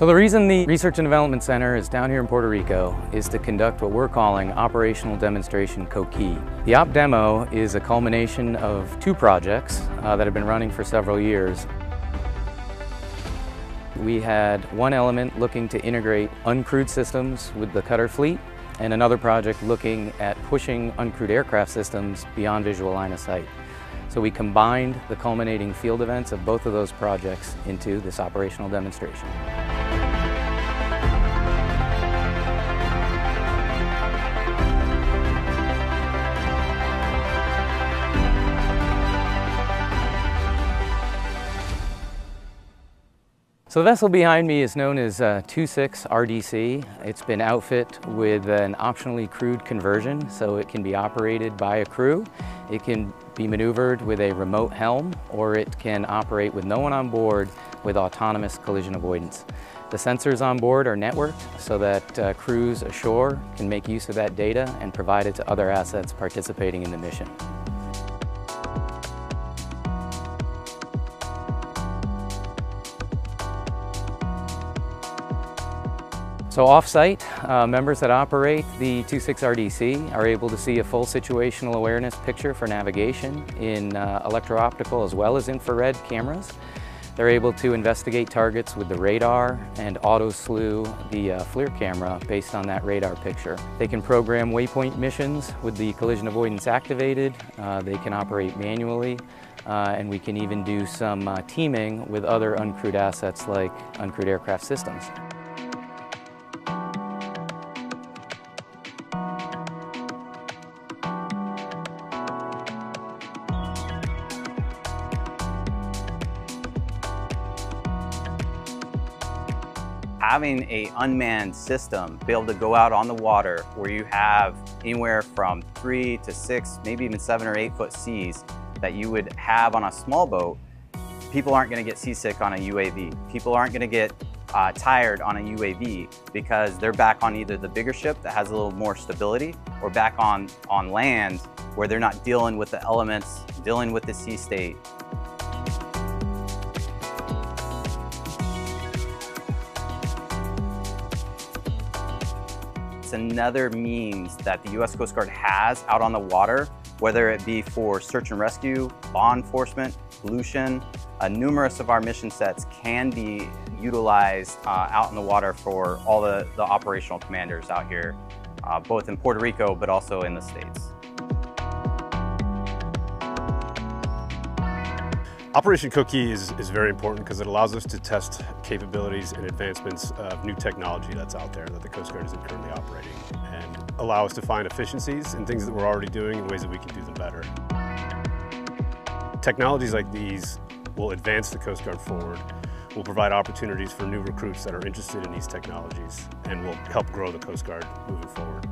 So the reason the Research and Development Center is down here in Puerto Rico is to conduct what we're calling Operational Demonstration COQUI. The Op Demo is a culmination of two projects uh, that have been running for several years. We had one element looking to integrate uncrewed systems with the cutter fleet and another project looking at pushing uncrewed aircraft systems beyond visual line of sight. So we combined the culminating field events of both of those projects into this operational demonstration. So the vessel behind me is known as uh, 26 RDC. It's been outfit with an optionally crewed conversion, so it can be operated by a crew. It can be maneuvered with a remote helm, or it can operate with no one on board with autonomous collision avoidance. The sensors on board are networked so that uh, crews ashore can make use of that data and provide it to other assets participating in the mission. So off-site, uh, members that operate the 26RDC are able to see a full situational awareness picture for navigation in uh, electro-optical as well as infrared cameras. They're able to investigate targets with the radar and auto-slew the uh, FLIR camera based on that radar picture. They can program waypoint missions with the collision avoidance activated. Uh, they can operate manually uh, and we can even do some uh, teaming with other uncrewed assets like uncrewed aircraft systems. Having a unmanned system, be able to go out on the water where you have anywhere from three to six, maybe even seven or eight foot seas that you would have on a small boat, people aren't gonna get seasick on a UAV. People aren't gonna get uh, tired on a UAV because they're back on either the bigger ship that has a little more stability or back on, on land where they're not dealing with the elements, dealing with the sea state, It's another means that the U.S. Coast Guard has out on the water, whether it be for search and rescue, law enforcement, pollution. Uh, numerous of our mission sets can be utilized uh, out in the water for all the, the operational commanders out here, uh, both in Puerto Rico, but also in the States. Operation COQUI is, is very important because it allows us to test capabilities and advancements of new technology that's out there that the Coast Guard isn't currently operating and allow us to find efficiencies and things that we're already doing in ways that we can do them better. Technologies like these will advance the Coast Guard forward, will provide opportunities for new recruits that are interested in these technologies, and will help grow the Coast Guard moving forward.